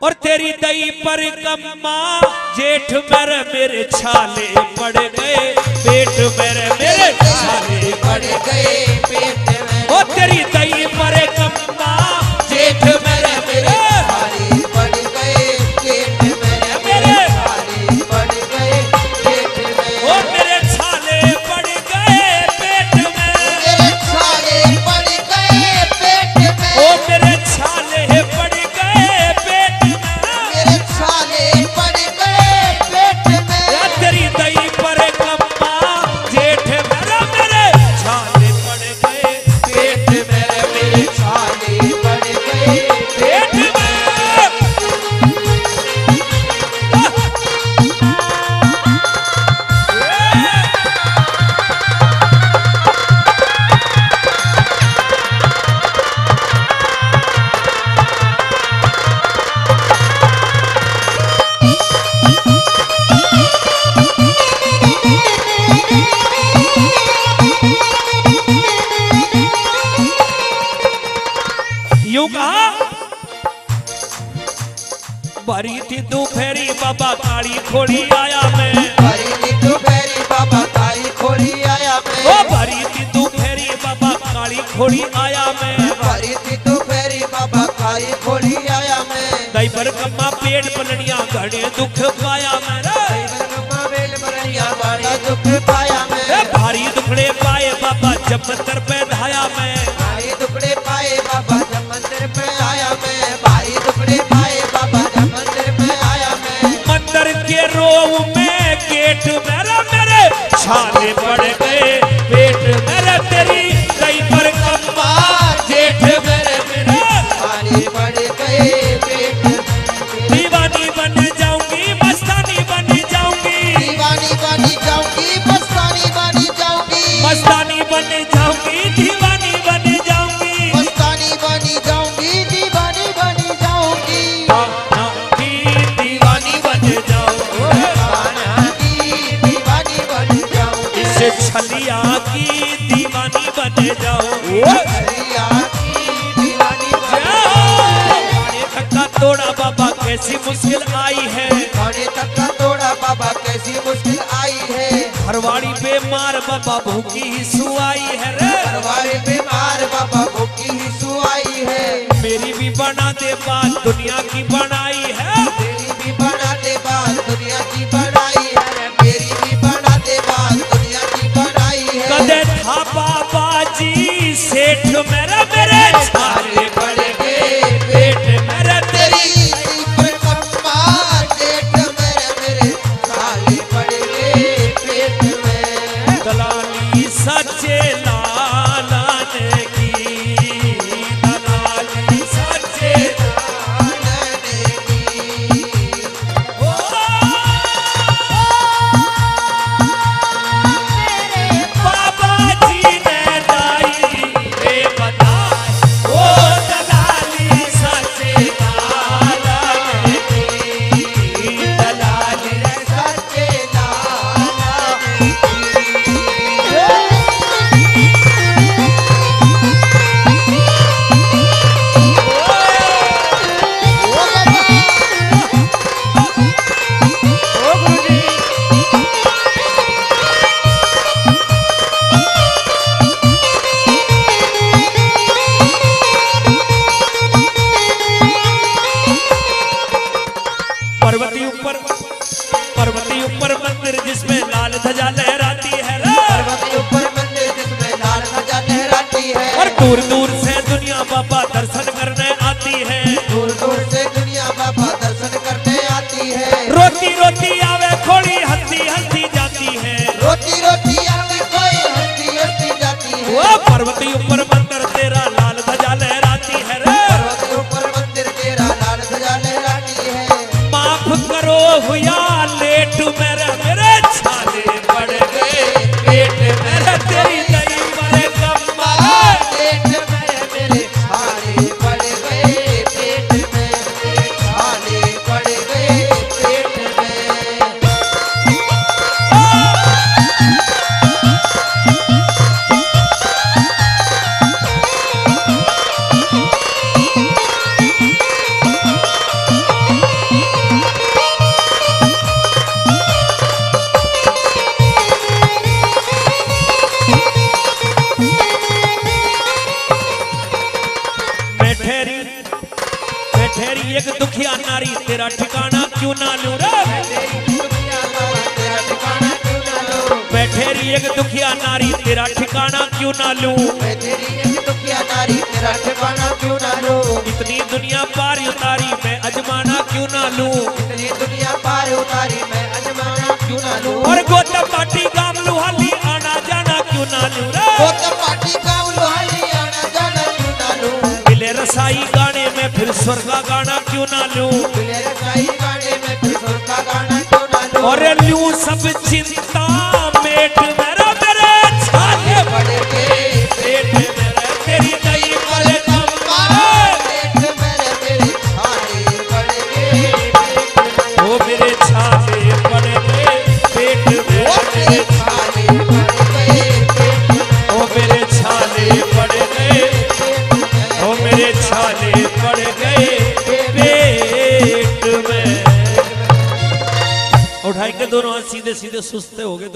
और तेरी दई पर कम्मा जेठ पर मेरे छाले पड़ गए, पेट मेरे मेरे छाले पड़ गए, पेट ओ तेरी दई पर कम्मा यूँ कहा भरी थी दोपहरी बाबा काली खोड़ी आया मैं। हरी नी दोपहरी बाबा काली खोली आया मैं। ओ भरी थी दोपहरी बाबा काली खोड़ी आया मैं। हरी नी दोपहरी बाबा काली खोली आया मैं। दई पर कम्मा पेड़ पलनिया घड़े दुख पाया मैं। रे। वेल बरैया बड़ा दुख पाया मैं। भारी दुखड़े पाए बाबा जब मंदिर के रोव में गेट मेरा मेरे छाले पड़ खट्टा तोड़ा बाबा कैसी मुश्किल आई है। तोड़ा बाबा कैसी मुश्किल आई है। हरवाड़ी पे मार बाबा भूखी ही सुआई है रे। हमारे बीमार बाबा भूखी ही सुआई है। मेरी भी बना दे बात दुनिया दूर दूर से दुनिया बाबा दर्शन करने आती है। दूर दूर से दुनिया बाबा दर्शन करने आती है। रोती रोटी आवे थोड़ी हँसी हँसी जाती है। रोटी रोटी आवे कोई हँसी हँसी जाती है। पर्वती ऊपर एक दुखिया नारी, तेरा ठिकाना क्यों ना लू? रे एक दुखिया नारी, तेरा ठिकाना क्यों ना लू? इतनी दुनिया पार उतारी, मैं अजमाना क्यों ना लू? इतनी दुनिया पार उतारी, मैं अजमाना स्वर का गाना क्यों ना लूँ? अरे लूँ सब चिंता दोनों सीधे सीधे सुस्ते हो गए